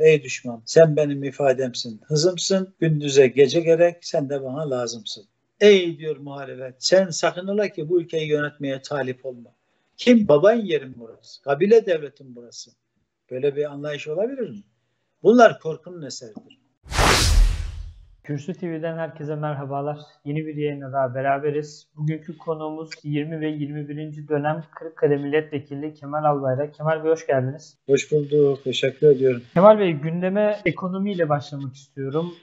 Ey düşman sen benim ifademsin, hızımsın, gündüze gece gerek, sen de bana lazımsın. Ey diyor muhalefet sen sakın ola ki bu ülkeyi yönetmeye talip olma. Kim? Baban yerin burası. Kabile devletin burası. Böyle bir anlayış olabilir mi? Bunlar korkunun eseridir. Kürsü TV'den herkese merhabalar. Yeni bir yayınla daha beraberiz. Bugünkü konuğumuz 20 ve 21. dönem Kırıkkale Milletvekili Kemal Albayrak. Kemal Bey hoş geldiniz. Hoş bulduk. Teşekkür ediyorum. Kemal Bey gündeme ekonomiyle başlamak istiyorum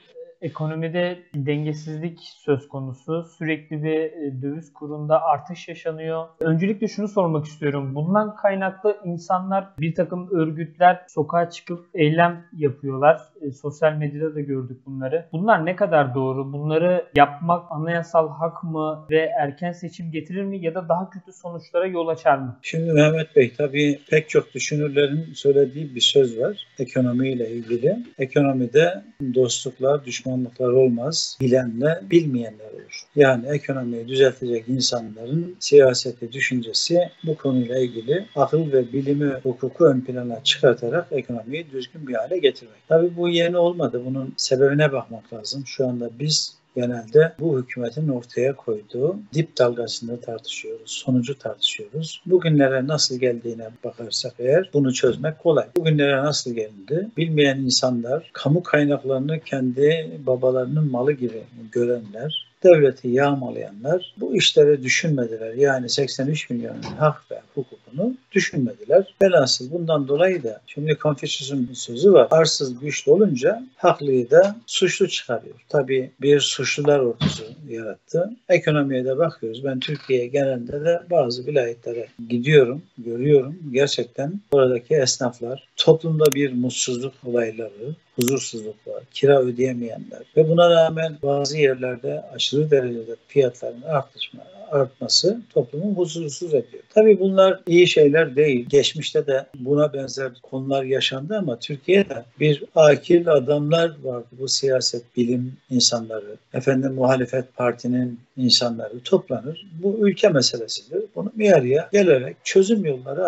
ekonomide dengesizlik söz konusu. Sürekli bir e, döviz kurunda artış yaşanıyor. Öncelikle şunu sormak istiyorum. Bundan kaynaklı insanlar bir takım örgütler sokağa çıkıp eylem yapıyorlar. E, sosyal medyada da gördük bunları. Bunlar ne kadar doğru? Bunları yapmak anayasal hak mı ve erken seçim getirir mi ya da daha kötü sonuçlara yol açar mı? Şimdi Mehmet Bey tabii pek çok düşünürlerin söylediği bir söz var ekonomiyle ilgili. Ekonomide dostluklar, düşman düşmanlıklar olmaz. Bilenle bilmeyenler olur. Yani ekonomiyi düzeltecek insanların siyaseti, düşüncesi bu konuyla ilgili akıl ve bilimi, hukuku ön plana çıkartarak ekonomiyi düzgün bir hale getirmek. Tabii bu yeni olmadı. Bunun sebebine bakmak lazım. Şu anda biz genelde bu hükümetin ortaya koyduğu dip dalgasını tartışıyoruz, sonucu tartışıyoruz. Bugünlere nasıl geldiğine bakarsak eğer bunu çözmek kolay. Bugünlere nasıl geldi? Bilmeyen insanlar kamu kaynaklarını kendi babalarının malı gibi görenler, devleti yağmalayanlar bu işleri düşünmediler. Yani 83 milyonun hak ve hukukunu düşünmediler. Velhasıl bundan dolayı da şimdi Confucius'un bir sözü var. Arsız güçlü olunca haklıyı da suçlu çıkarıyor. Tabii bir suçlular ordusu yarattı. Ekonomiye de bakıyoruz. Ben Türkiye genelinde de bazı vilayetlere gidiyorum, görüyorum. Gerçekten oradaki esnaflar toplumda bir mutsuzluk olayları, huzursuzluklar, kira ödeyemeyenler ve buna rağmen bazı yerlerde aşırı derecede fiyatların artışma, artması toplumu huzursuz ediyor. Tabii bunlar iyi şeyler değil. Geçmişte de buna benzer konular yaşandı ama Türkiye'de bir akil adamlar vardı. Bu siyaset, bilim insanları, efendim muhalefet partinin insanları toplanır. Bu ülke meselesidir. Bunu bir araya gelerek çözüm yolları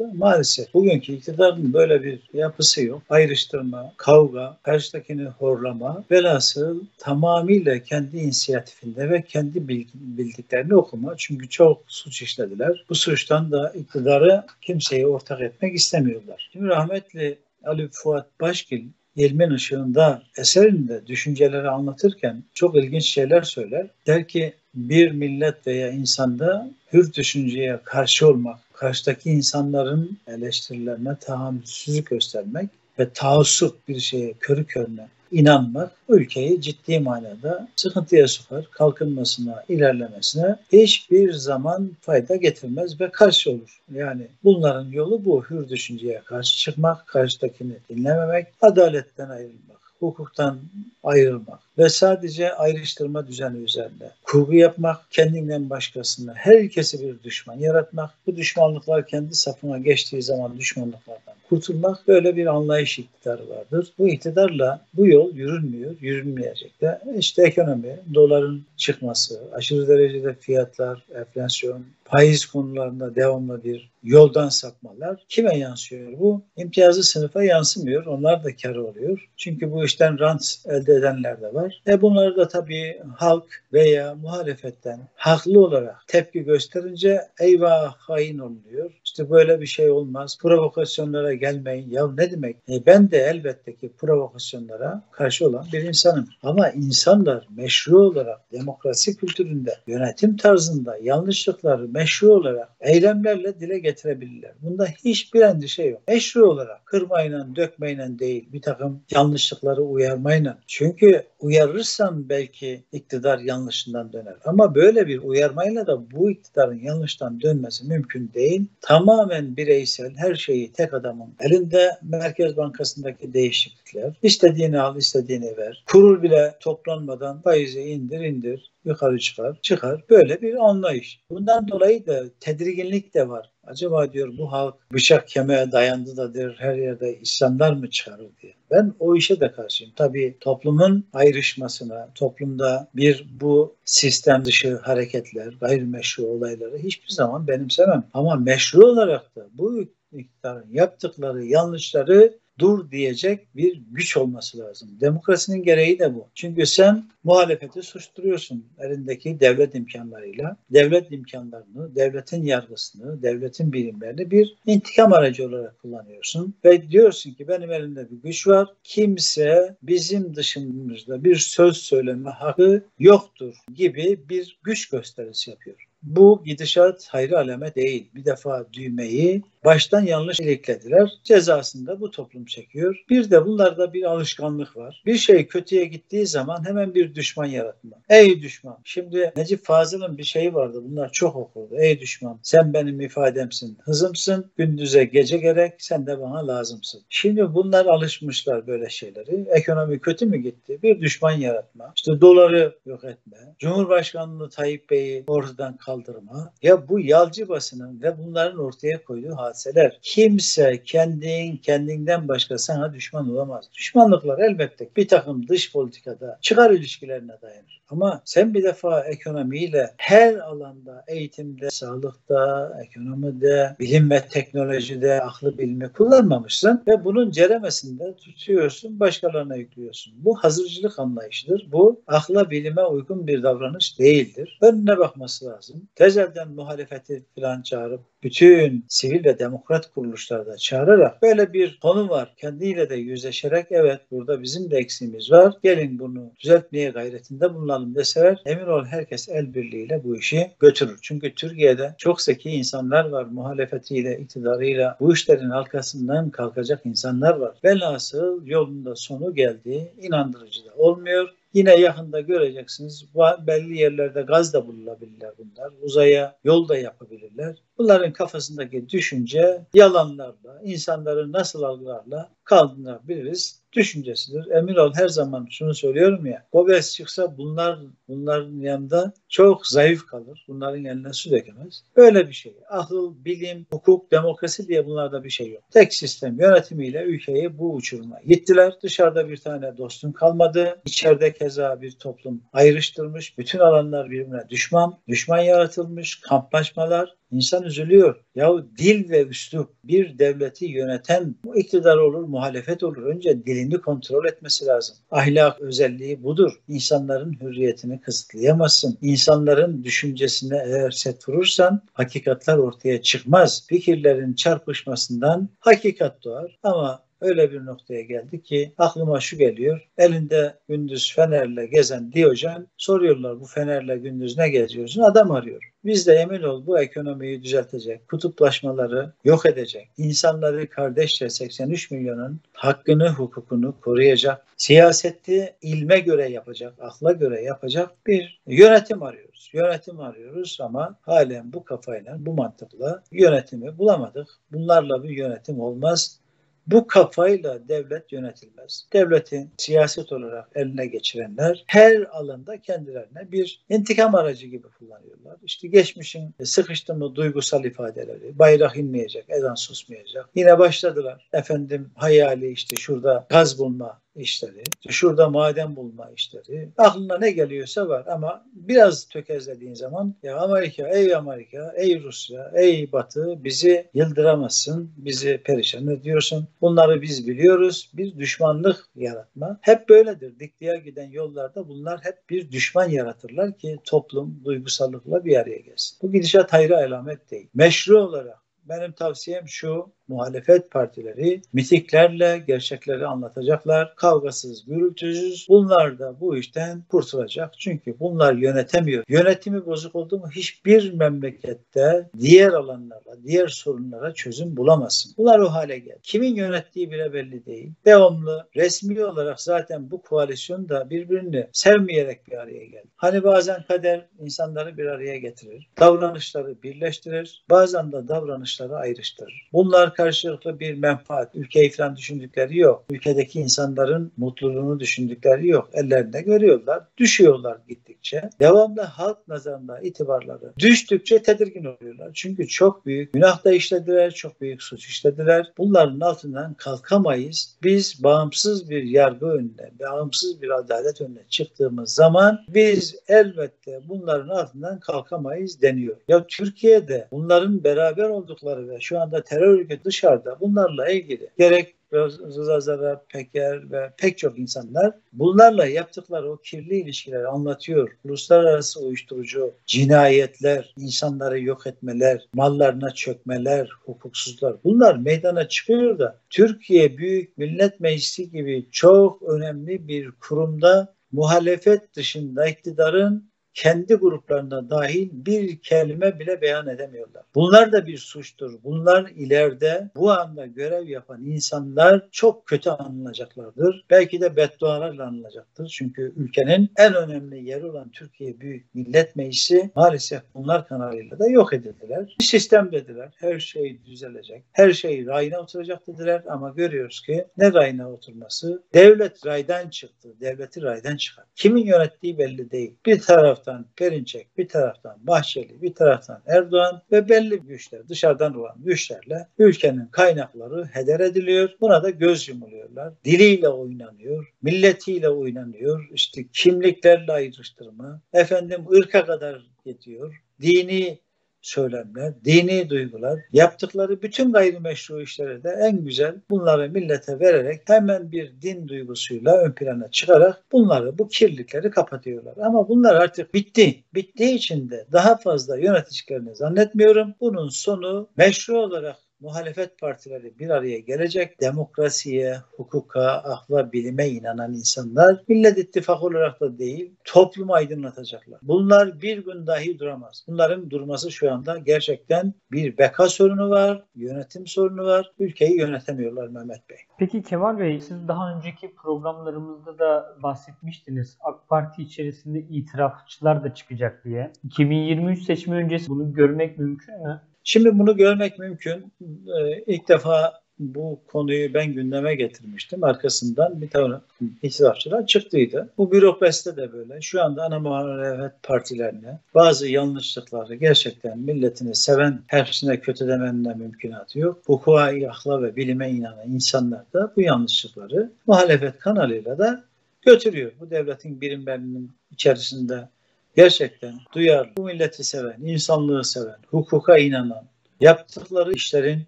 aranırdı. Maalesef bugünkü iktidarın böyle bir yapısı yok. Ayrıştırma, kavga, karşıdakini horlama, velhasıl tamamıyla kendi inisiyatifinde ve kendi bildiklerini okuma. Çünkü çok suç işlediler. Bu suçtan da iktidarı kimseye ortak etmek istemiyorlar. Şimdi rahmetli Ali Fuat Başgil ilmin ışığında eserinde düşünceleri anlatırken çok ilginç şeyler söyler. Der ki bir millet veya insanda hür düşünceye karşı olmak, karşıdaki insanların eleştirilerine tahammülsüzlük göstermek ve taassup bir şeye körü körüne inanmak ülkeyi ciddi manada sıkıntıya sokar, kalkınmasına, ilerlemesine hiçbir zaman fayda getirmez ve karşı olur. Yani bunların yolu bu hür düşünceye karşı çıkmak, karşıdakini dinlememek, adaletten ayrılmak, hukuktan ayrılmak ve sadece ayrıştırma düzeni üzerinde kurgu yapmak, kendinden başkasına herkesi bir düşman yaratmak, bu düşmanlıklar kendi safına geçtiği zaman düşmanlıklardan kurtulmak böyle bir anlayış iktidarı vardır. Bu iktidarla bu yol yürünmüyor, yürünmeyecek de işte ekonomi, doların çıkması, aşırı derecede fiyatlar, enflasyon, faiz konularında devamlı bir yoldan sapmalar. Kime yansıyor bu? İmtiyazlı sınıfa yansımıyor. Onlar da kar oluyor. Çünkü bu işten rant elde edenler de var. E bunları da tabii halk veya muhalefetten haklı olarak tepki gösterince eyvah hain oluyor. İşte böyle bir şey olmaz. Provokasyonlara gelmeyin. Ya ne demek? E ben de elbette ki provokasyonlara karşı olan bir insanım. Ama insanlar meşru olarak demokrasi kültüründe, yönetim tarzında yanlışlıkları meşru olarak eylemlerle dile getirebilirler. Bunda hiçbir endişe yok. Meşru olarak kırmayla, dökmeyle değil, bir takım yanlışlıkları uyarmayla. Çünkü uyarırsan belki iktidar yanlışından döner. Ama böyle bir uyarmayla da bu iktidarın yanlıştan dönmesi mümkün değil. Tamamen bireysel, her şeyi tek adamın elinde Merkez Bankası'ndaki değişiklikler. İstediğini al, istediğini ver. Kurul bile toplanmadan faizi indir, indir yukarı çıkar, çıkar. Böyle bir anlayış. Bundan dolayı da tedirginlik de var. Acaba diyor bu halk bıçak kemiğe dayandı da der her yerde İslamlar mı çıkarır diye. Ben o işe de karşıyım. Tabii toplumun ayrışmasına, toplumda bir bu sistem dışı hareketler, gayrimeşru olayları hiçbir zaman benimsemem. Ama meşru olarak da bu iktidarın yaptıkları yanlışları dur diyecek bir güç olması lazım. Demokrasinin gereği de bu. Çünkü sen muhalefeti suçturuyorsun elindeki devlet imkanlarıyla. Devlet imkanlarını, devletin yargısını, devletin bilimlerini bir intikam aracı olarak kullanıyorsun. Ve diyorsun ki benim elimde bir güç var. Kimse bizim dışımızda bir söz söyleme hakkı yoktur gibi bir güç gösterisi yapıyor. Bu gidişat hayır alamet değil. Bir defa düğmeyi baştan yanlış iliklediler. Cezasını da bu toplum çekiyor. Bir de bunlarda bir alışkanlık var. Bir şey kötüye gittiği zaman hemen bir düşman yaratma. Ey düşman. Şimdi Necip Fazıl'ın bir şeyi vardı. Bunlar çok okurdu. Ey düşman sen benim ifademsin, hızımsın. Gündüze gece gerek sen de bana lazımsın. Şimdi bunlar alışmışlar böyle şeyleri. Ekonomi kötü mü gitti? Bir düşman yaratma. İşte doları yok etme. Cumhurbaşkanlığı Tayyip Bey'i ortadan kaldırma. Ya bu yalcı basının ve bunların ortaya koyduğu hadiseler. Kimse kendin kendinden başka sana düşman olamaz. Düşmanlıklar elbette bir takım dış politikada çıkar ilişkilerine dayanır. Ama sen bir defa ekonomiyle her alanda eğitimde, sağlıkta, ekonomide, bilim ve teknolojide aklı bilimi kullanmamışsın ve bunun ceremesinde tutuyorsun, başkalarına yüklüyorsun. Bu hazırcılık anlayışıdır. Bu akla bilime uygun bir davranış değildir. Önüne bakması lazım. Tezelden muhalefeti falan çağırıp bütün sivil ve demokrat kuruluşlarda çağırarak böyle bir konu var. Kendiyle de yüzleşerek evet burada bizim de eksiğimiz var. Gelin bunu düzeltmeye gayretinde bulunalım deseler emin ol herkes el birliğiyle bu işi götürür. Çünkü Türkiye'de çok zeki insanlar var. Muhalefetiyle, iktidarıyla bu işlerin arkasından kalkacak insanlar var. Velhasıl yolunda sonu geldi. inandırıcı da olmuyor. Yine yakında göreceksiniz belli yerlerde gaz da bulunabilirler bunlar. Uzaya yol da yapabilirler. Bunların kafasındaki düşünce yalanlarla, insanları nasıl algılarla kaldırabiliriz düşüncesidir. Emin ol her zaman şunu söylüyorum ya. Gobes çıksa bunlar bunların yanında çok zayıf kalır. Bunların eline su dökemez. Böyle bir şey. Akıl, bilim, hukuk, demokrasi diye bunlarda bir şey yok. Tek sistem yönetimiyle ülkeyi bu uçuruma gittiler. Dışarıda bir tane dostun kalmadı. İçeride keza bir toplum ayrıştırmış. Bütün alanlar birbirine düşman. Düşman yaratılmış. Kamplaşmalar. İnsan üzülüyor. Yahu dil ve üslup bir devleti yöneten iktidar olur, muhalefet olur. Önce dilini kontrol etmesi lazım. Ahlak özelliği budur. İnsanların hürriyetini kısıtlayamazsın. İnsanların düşüncesine eğer set vurursan hakikatler ortaya çıkmaz. Fikirlerin çarpışmasından hakikat doğar. Ama öyle bir noktaya geldi ki aklıma şu geliyor. Elinde gündüz fenerle gezen Diyojen soruyorlar bu fenerle gündüz ne geziyorsun? Adam arıyor. Biz de emin ol bu ekonomiyi düzeltecek, kutuplaşmaları yok edecek, insanları kardeşçe 83 milyonun hakkını, hukukunu koruyacak, siyaseti ilme göre yapacak, akla göre yapacak bir yönetim arıyoruz. Yönetim arıyoruz ama halen bu kafayla, bu mantıkla yönetimi bulamadık. Bunlarla bir yönetim olmaz. Bu kafayla devlet yönetilmez. Devletin siyaset olarak eline geçirenler her alanda kendilerine bir intikam aracı gibi kullanıyorlar. İşte geçmişin sıkıştı mı duygusal ifadeleri, bayrak inmeyecek, ezan susmayacak. Yine başladılar. Efendim hayali işte şurada gaz bulma işleri, şurada maden bulma işleri. Aklına ne geliyorsa var ama biraz tökezlediğin zaman ya Amerika, ey Amerika, ey Rusya, ey Batı bizi yıldıramazsın, bizi perişan ediyorsun. Bunları biz biliyoruz. Bir düşmanlık yaratma. Hep böyledir. Dikliğe giden yollarda bunlar hep bir düşman yaratırlar ki toplum duygusallıkla bir araya gelsin. Bu gidişat hayra alamet değil. Meşru olarak benim tavsiyem şu, muhalefet partileri mitiklerle gerçekleri anlatacaklar. Kavgasız, gürültüsüz. Bunlar da bu işten kurtulacak. Çünkü bunlar yönetemiyor. Yönetimi bozuk oldu mu hiçbir memlekette diğer alanlara, diğer sorunlara çözüm bulamazsın. Bunlar o hale geldi. Kimin yönettiği bile belli değil. Devamlı resmi olarak zaten bu koalisyon da birbirini sevmeyerek bir araya geldi. Hani bazen kader insanları bir araya getirir. Davranışları birleştirir. Bazen de davranışları ayrıştırır. Bunlar karşılıklı bir menfaat, ülkeyi falan düşündükleri yok. Ülkedeki insanların mutluluğunu düşündükleri yok. Ellerinde görüyorlar, düşüyorlar gittikçe. Devamlı halk nazarında itibarları düştükçe tedirgin oluyorlar. Çünkü çok büyük günah da işlediler, çok büyük suç işlediler. Bunların altından kalkamayız. Biz bağımsız bir yargı önüne, bağımsız bir adalet önüne çıktığımız zaman biz elbette bunların altından kalkamayız deniyor. Ya Türkiye'de bunların beraber oldukları ve şu anda terör örgütü dışarıda bunlarla ilgili gerek Rıza Zarar, Peker ve pek çok insanlar bunlarla yaptıkları o kirli ilişkileri anlatıyor. Uluslararası uyuşturucu cinayetler, insanları yok etmeler, mallarına çökmeler, hukuksuzlar bunlar meydana çıkıyor da Türkiye Büyük Millet Meclisi gibi çok önemli bir kurumda muhalefet dışında iktidarın kendi gruplarına dahil bir kelime bile beyan edemiyorlar. Bunlar da bir suçtur. Bunlar ileride bu anda görev yapan insanlar çok kötü anılacaklardır. Belki de beddualarla anılacaktır. Çünkü ülkenin en önemli yeri olan Türkiye Büyük Millet Meclisi maalesef bunlar kanalıyla da yok edildiler. Bir sistem dediler. Her şey düzelecek. Her şey rayına oturacak dediler ama görüyoruz ki ne rayına oturması? Devlet raydan çıktı. Devleti raydan çıkar. Kimin yönettiği belli değil. Bir tarafta taraftan Perinçek, bir taraftan Bahçeli, bir taraftan Erdoğan ve belli güçler, dışarıdan olan güçlerle ülkenin kaynakları heder ediliyor. Buna da göz yumuluyorlar. Diliyle oynanıyor, milletiyle oynanıyor. İşte kimliklerle ayrıştırma, efendim ırka kadar gidiyor. Dini söylemler, dini duygular, yaptıkları bütün gayrimeşru işleri de en güzel bunları millete vererek hemen bir din duygusuyla ön plana çıkarak bunları, bu kirlilikleri kapatıyorlar. Ama bunlar artık bitti. Bittiği için de daha fazla yöneticilerini zannetmiyorum. Bunun sonu meşru olarak muhalefet partileri bir araya gelecek. Demokrasiye, hukuka, ahla, bilime inanan insanlar Millet İttifakı olarak da değil, toplumu aydınlatacaklar. Bunlar bir gün dahi duramaz. Bunların durması şu anda gerçekten bir beka sorunu var, yönetim sorunu var. Ülkeyi yönetemiyorlar Mehmet Bey. Peki Kemal Bey, siz daha önceki programlarımızda da bahsetmiştiniz. AK Parti içerisinde itirafçılar da çıkacak diye. 2023 seçimi öncesi bunu görmek mümkün mü? Şimdi bunu görmek mümkün. Ee, ilk defa bu konuyu ben gündeme getirmiştim. Arkasından bir tane itirafçılar çıktıydı. Bu bürokraside de böyle. Şu anda ana muhalefet partilerine bazı yanlışlıkları gerçekten milletini seven hepsine kötü demenin mümkünatı yok. Hukuka, ahla ve bilime inanan insanlar da bu yanlışlıkları muhalefet kanalıyla da götürüyor. Bu devletin birimlerinin içerisinde gerçekten duyarlı, bu milleti seven, insanlığı seven, hukuka inanan, yaptıkları işlerin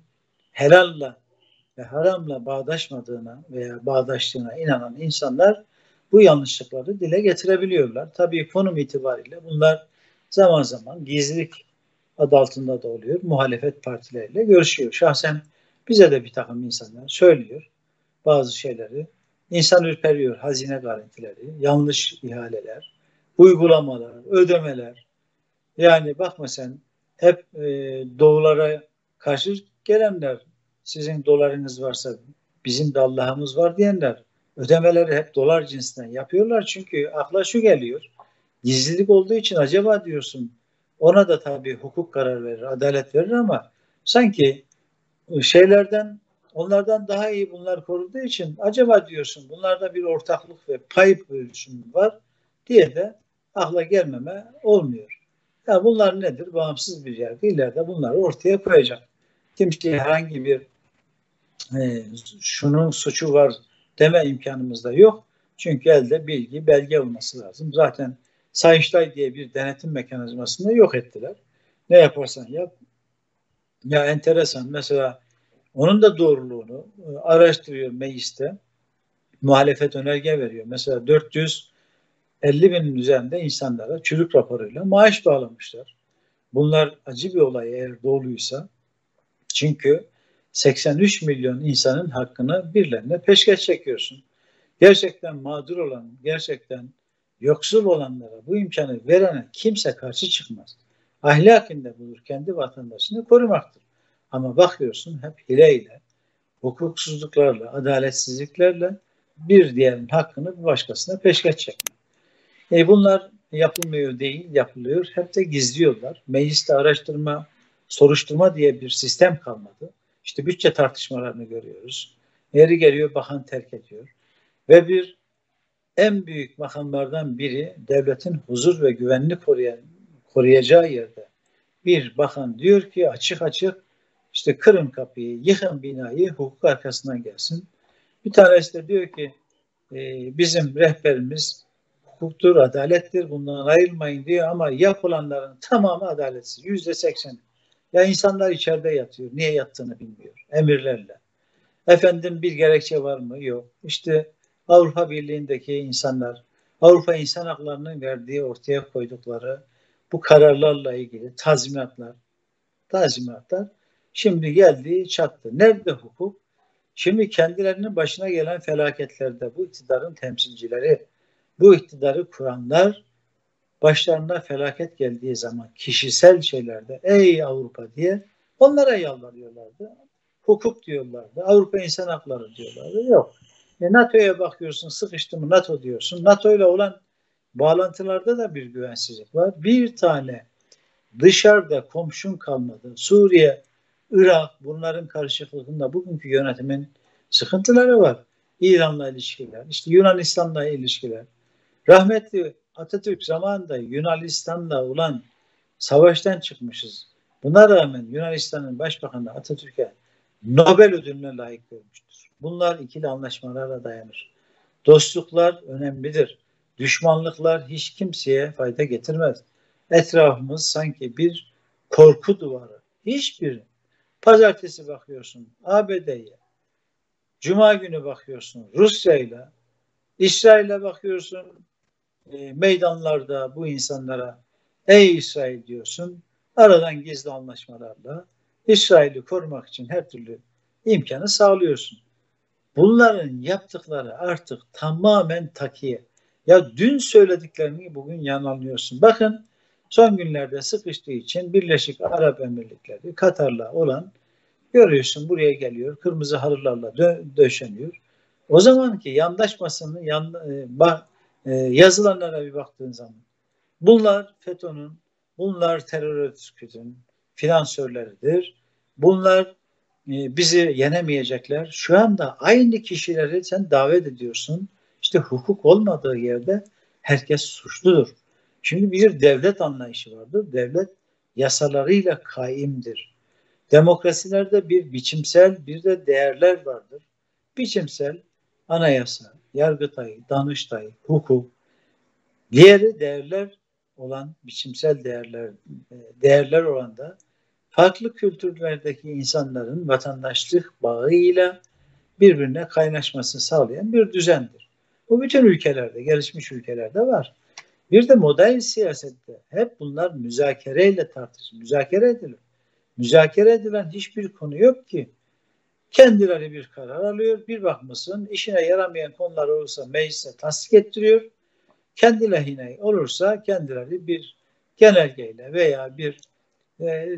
helalla ve haramla bağdaşmadığına veya bağdaştığına inanan insanlar bu yanlışlıkları dile getirebiliyorlar. Tabii konum itibariyle bunlar zaman zaman gizlilik adı altında da oluyor. Muhalefet partileriyle görüşüyor. Şahsen bize de bir takım insanlar söylüyor bazı şeyleri. İnsan ürperiyor hazine garantileri, yanlış ihaleler, uygulamalar, ödemeler. Yani bakma sen hep e, doğulara karşı gelenler sizin dolarınız varsa bizim de Allah'ımız var diyenler ödemeleri hep dolar cinsinden yapıyorlar çünkü akla şu geliyor. Gizlilik olduğu için acaba diyorsun ona da tabii hukuk karar verir, adalet verir ama sanki şeylerden onlardan daha iyi bunlar korunduğu için acaba diyorsun bunlarda bir ortaklık ve pay bölüşümü var diye de akla gelmeme olmuyor. Ya bunlar nedir? Bağımsız bir yargı ileride bunları ortaya koyacak. Kimse herhangi bir e, şunun suçu var deme imkanımız da yok. Çünkü elde bilgi, belge olması lazım. Zaten Sayıştay diye bir denetim mekanizmasını yok ettiler. Ne yaparsan yap. Ya enteresan mesela onun da doğruluğunu e, araştırıyor mecliste. Muhalefet önerge veriyor. Mesela 400 50 binin üzerinde insanlara çürük raporuyla maaş bağlamışlar. Bunlar acı bir olay eğer doğruysa. Çünkü 83 milyon insanın hakkını birilerine peşkeş çekiyorsun. Gerçekten mağdur olan, gerçekten yoksul olanlara bu imkanı verene kimse karşı çıkmaz. Ahlakinde bulur kendi vatandaşını korumaktır. Ama bakıyorsun hep hileyle, hukuksuzluklarla, adaletsizliklerle bir diğerinin hakkını bir başkasına peşkeş çekmek. E bunlar yapılmıyor değil, yapılıyor. Hep de gizliyorlar. Mecliste araştırma, soruşturma diye bir sistem kalmadı. İşte bütçe tartışmalarını görüyoruz. Yeri geliyor bakan terk ediyor. Ve bir en büyük makamlardan biri devletin huzur ve güvenlik koruyan, koruyacağı yerde bir bakan diyor ki açık açık işte kırın kapıyı, yıkın binayı, hukuk arkasından gelsin. Bir tanesi de diyor ki e, bizim rehberimiz hukuktur, adalettir bundan ayrılmayın diyor ama yapılanların tamamı adaletsiz. Yüzde seksen. Ya insanlar içeride yatıyor. Niye yattığını bilmiyor. Emirlerle. Efendim bir gerekçe var mı? Yok. İşte Avrupa Birliği'ndeki insanlar, Avrupa İnsan Hakları'nın verdiği ortaya koydukları bu kararlarla ilgili tazminatlar, tazminatlar şimdi geldi çattı. Nerede hukuk? Şimdi kendilerinin başına gelen felaketlerde bu iktidarın temsilcileri, bu iktidarı kuranlar başlarına felaket geldiği zaman kişisel şeylerde ey Avrupa diye onlara yalvarıyorlardı. Hukuk diyorlardı. Avrupa İnsan Hakları diyorlardı. Yok. E, NATO'ya bakıyorsun sıkıştı mı NATO diyorsun. NATO ile olan bağlantılarda da bir güvensizlik var. Bir tane dışarıda komşun kalmadı. Suriye, Irak bunların karışıklığında bugünkü yönetimin sıkıntıları var. İran'la ilişkiler, işte Yunanistan'la ilişkiler. Rahmetli Atatürk zamanında Yunanistan'la olan savaştan çıkmışız. Buna rağmen Yunanistan'ın başbakanı Atatürk'e Nobel ödülüne layık görmüştür. Bunlar ikili anlaşmalarla dayanır. Dostluklar önemlidir. Düşmanlıklar hiç kimseye fayda getirmez. Etrafımız sanki bir korku duvarı. Hiçbir. Pazartesi bakıyorsun ABD'ye. Cuma günü bakıyorsun Rusya'yla. İsrail'e bakıyorsun e, meydanlarda bu insanlara ey İsrail diyorsun. Aradan gizli anlaşmalarla İsrail'i korumak için her türlü imkanı sağlıyorsun. Bunların yaptıkları artık tamamen takiye. Ya dün söylediklerini bugün yanılıyorsun. Bakın son günlerde sıkıştığı için Birleşik Arap Emirlikleri, Katar'la olan görüyorsun buraya geliyor. Kırmızı halılarla dö- döşeniyor. O zamanki yandaşmasını yan, e, bah, e, yazılanlara bir baktığın zaman bunlar FETÖ'nün, bunlar terör örgütünün finansörleridir. Bunlar e, bizi yenemeyecekler. Şu anda aynı kişileri sen davet ediyorsun. İşte hukuk olmadığı yerde herkes suçludur. Şimdi bir devlet anlayışı vardır. Devlet yasalarıyla kaimdir. Demokrasilerde bir biçimsel bir de değerler vardır. Biçimsel anayasa, yargıtay, danıştay, hukuk, diğeri değerler olan biçimsel değerler e, değerler olan da farklı kültürlerdeki insanların vatandaşlık bağıyla birbirine kaynaşmasını sağlayan bir düzendir. Bu bütün ülkelerde, gelişmiş ülkelerde var. Bir de modern siyasette hep bunlar müzakereyle tartışılır, müzakere edilir. Müzakere edilen hiçbir konu yok ki. Kendileri bir karar alıyor, bir bakmışsın işine yaramayan konular olursa meclise tasdik ettiriyor. Kendi lehine olursa kendileri bir genelgeyle veya bir e,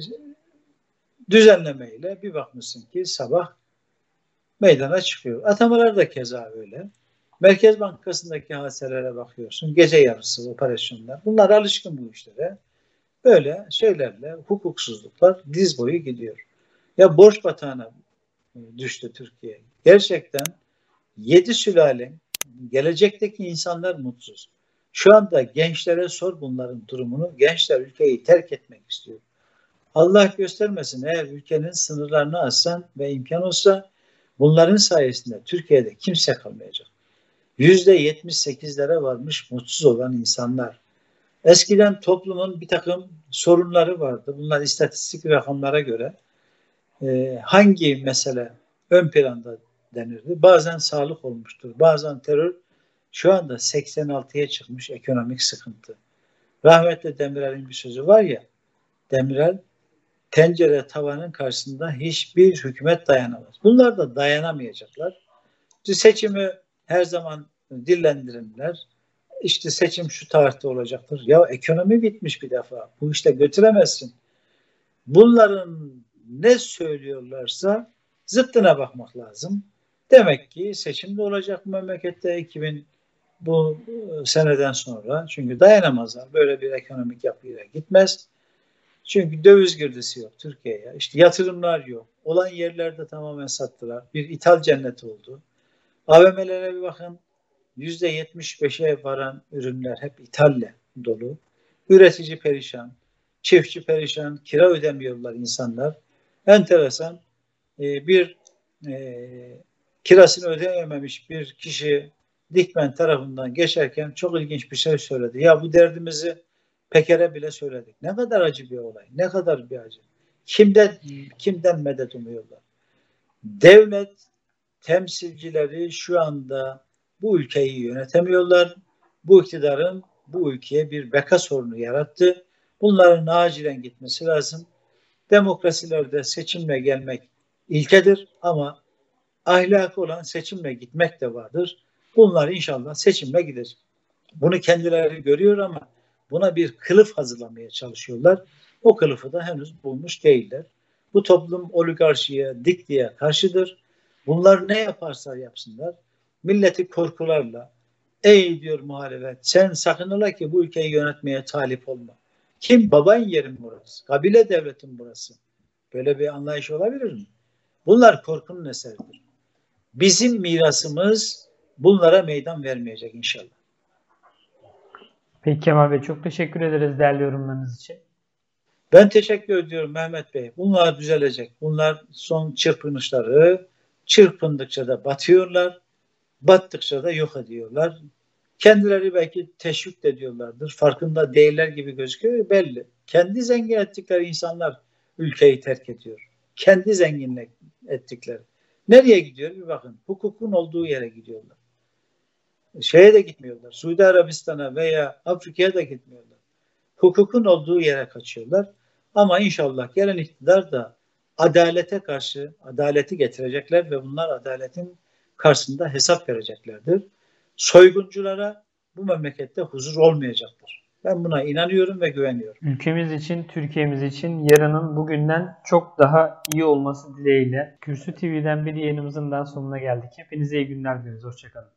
düzenlemeyle bir bakmışsın ki sabah meydana çıkıyor. Atamalar da keza öyle. Merkez Bankası'ndaki hadiselere bakıyorsun. Gece yarısı operasyonlar. Bunlar alışkın bu işlere. Böyle şeylerle hukuksuzluklar diz boyu gidiyor. Ya borç batağına düştü Türkiye. Gerçekten yedi sülale gelecekteki insanlar mutsuz. Şu anda gençlere sor bunların durumunu. Gençler ülkeyi terk etmek istiyor. Allah göstermesin eğer ülkenin sınırlarını açsan ve imkan olsa bunların sayesinde Türkiye'de kimse kalmayacak. Yüzde 78'lere varmış mutsuz olan insanlar. Eskiden toplumun bir takım sorunları vardı. Bunlar istatistik rakamlara göre e, hangi mesele ön planda denirdi. Bazen sağlık olmuştur, bazen terör. Şu anda 86'ya çıkmış ekonomik sıkıntı. Rahmetli Demirel'in bir sözü var ya, Demirel tencere tavanın karşısında hiçbir hükümet dayanamaz. Bunlar da dayanamayacaklar. Seçimi her zaman dillendirirler. İşte seçim şu tarihte olacaktır. Ya ekonomi bitmiş bir defa. Bu işte götüremezsin. Bunların ne söylüyorlarsa zıttına bakmak lazım. Demek ki seçim de olacak memlekette 2000 bu e, seneden sonra. Çünkü dayanamazlar. Böyle bir ekonomik yapıyla gitmez. Çünkü döviz girdisi yok Türkiye'ye. İşte yatırımlar yok. Olan yerlerde tamamen sattılar. Bir ithal cenneti oldu. AVM'lere bir bakın. %75'e varan ürünler hep ithalle dolu. Üretici perişan, çiftçi perişan, kira ödemiyorlar insanlar. Enteresan e, bir e, kirasını ödeyememiş bir kişi Dikmen tarafından geçerken çok ilginç bir şey söyledi. Ya bu derdimizi Peker'e bile söyledik. Ne kadar acı bir olay, ne kadar bir acı. Kimden kimden medet umuyorlar? Devlet temsilcileri şu anda bu ülkeyi yönetemiyorlar. Bu iktidarın bu ülkeye bir beka sorunu yarattı. Bunların acilen gitmesi lazım. Demokrasilerde seçimle gelmek ilkedir ama ahlakı olan seçimle gitmek de vardır. Bunlar inşallah seçimle gidecek. Bunu kendileri görüyor ama buna bir kılıf hazırlamaya çalışıyorlar. O kılıfı da henüz bulmuş değiller. Bu toplum oligarşiye, dikliğe karşıdır. Bunlar ne yaparsa yapsınlar milleti korkularla ey diyor muhalefet sen sakın ola ki bu ülkeyi yönetmeye talip olma. Kim baban yerin burası? Kabile devletin burası. Böyle bir anlayış olabilir mi? Bunlar korkunun eseridir. Bizim mirasımız bunlara meydan vermeyecek inşallah. Peki Kemal Bey çok teşekkür ederiz değerli yorumlarınız için. Ben teşekkür ediyorum Mehmet Bey. Bunlar düzelecek. Bunlar son çırpınışları. Çırpındıkça da batıyorlar. Battıkça da yok ediyorlar. Kendileri belki teşvik de ediyorlardır. Farkında değiller gibi gözüküyor belli. Kendi zengin ettikleri insanlar ülkeyi terk ediyor. Kendi zengin ettikleri. Nereye gidiyor bir bakın. Hukukun olduğu yere gidiyorlar. Şeye de gitmiyorlar. Suudi Arabistan'a veya Afrika'ya da gitmiyorlar. Hukukun olduğu yere kaçıyorlar. Ama inşallah gelen iktidar da adalete karşı adaleti getirecekler ve bunlar adaletin karşısında hesap vereceklerdir. Soygunculara bu memlekette huzur olmayacaktır. Ben buna inanıyorum ve güveniyorum. Ülkemiz için, Türkiye'miz için yarının bugünden çok daha iyi olması dileğiyle Kürsü TV'den bir yayınımızın daha sonuna geldik. Hepinize iyi günler diliyoruz. Hoşçakalın.